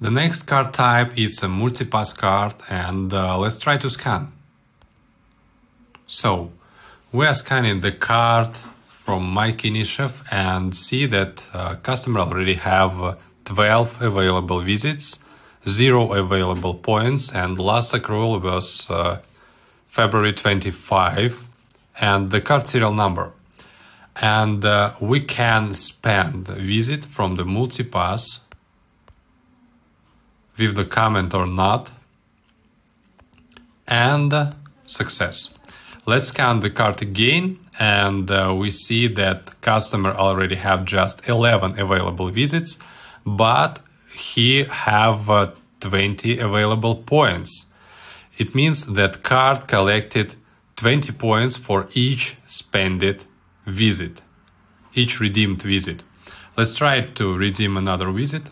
The next card type is a multipass card and uh, let's try to scan. So we are scanning the card from Mike Kinishev and see that uh, customer already have uh, 12 available visits, zero available points and last accrual was uh, February 25 and the card serial number. And uh, we can spend visit from the multipass with the comment or not and success. Let's count the card again and uh, we see that customer already have just 11 available visits but he have uh, 20 available points. It means that card collected 20 points for each spended visit, each redeemed visit. Let's try to redeem another visit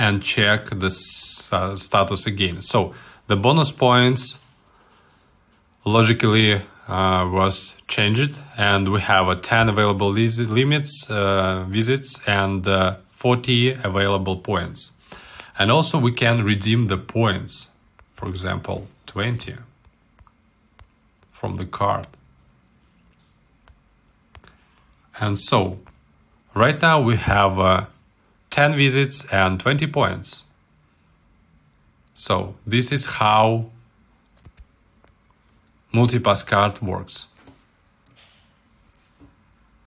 and check the uh, status again. So the bonus points logically uh, was changed and we have a 10 available limits uh, visits and uh, 40 available points. And also we can redeem the points, for example, 20 from the card. And so right now we have 10 visits and 20 points. So this is how multipass card works.